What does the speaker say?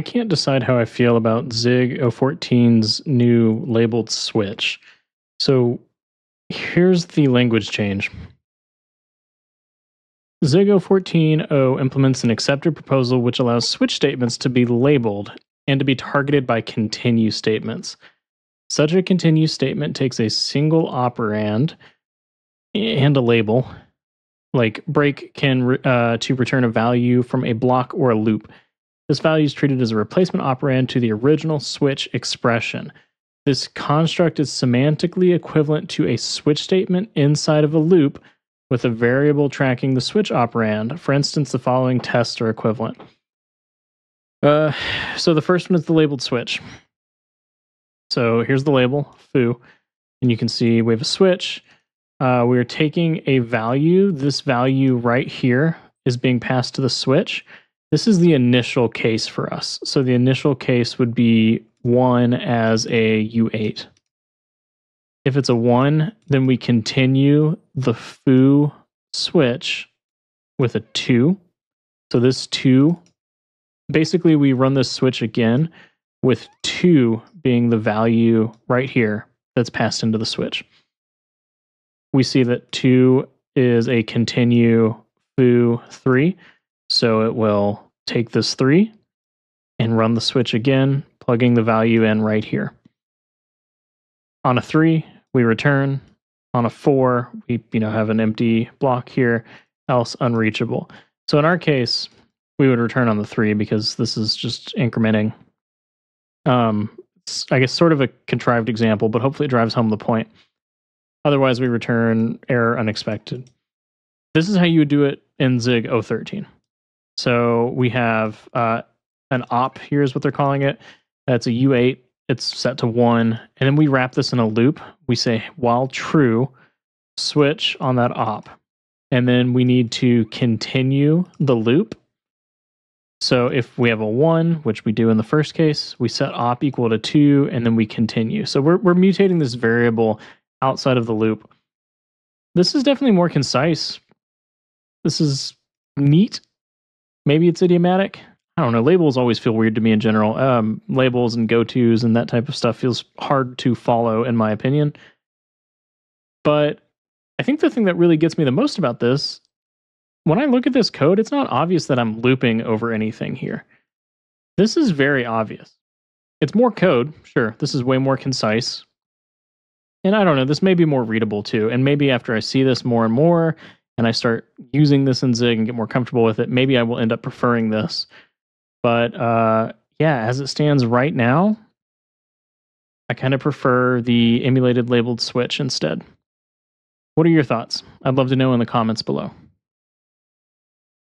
I can't decide how I feel about Zig 014's new labeled switch. So here's the language change. Zig 014.0 implements an accepted proposal which allows switch statements to be labeled and to be targeted by continue statements. Such a continue statement takes a single operand and a label, like break can uh, to return a value from a block or a loop. This value is treated as a replacement operand to the original switch expression. This construct is semantically equivalent to a switch statement inside of a loop with a variable tracking the switch operand. For instance, the following tests are equivalent. Uh, so the first one is the labeled switch. So here's the label, foo, and you can see we have a switch. Uh, we're taking a value. This value right here is being passed to the switch. This is the initial case for us. So the initial case would be 1 as a U8. If it's a 1, then we continue the foo switch with a 2. So this 2, basically we run this switch again with 2 being the value right here that's passed into the switch. We see that 2 is a continue foo 3. So it will take this 3 and run the switch again, plugging the value in right here. On a 3, we return. On a 4, we you know have an empty block here, else unreachable. So in our case, we would return on the 3 because this is just incrementing. Um, I guess sort of a contrived example, but hopefully it drives home the point. Otherwise, we return error unexpected. This is how you would do it in Zig 013. So we have uh, an op here is what they're calling it. That's a U8. It's set to one. And then we wrap this in a loop. We say while true, switch on that op. And then we need to continue the loop. So if we have a one, which we do in the first case, we set op equal to two, and then we continue. So we're, we're mutating this variable outside of the loop. This is definitely more concise. This is neat maybe it's idiomatic. I don't know. Labels always feel weird to me in general. Um, labels and go tos and that type of stuff feels hard to follow, in my opinion. But I think the thing that really gets me the most about this, when I look at this code, it's not obvious that I'm looping over anything here. This is very obvious. It's more code, sure. This is way more concise. And I don't know, this may be more readable too. And maybe after I see this more and more, and I start using this in Zig and get more comfortable with it, maybe I will end up preferring this. But uh, yeah, as it stands right now, I kind of prefer the emulated labeled switch instead. What are your thoughts? I'd love to know in the comments below.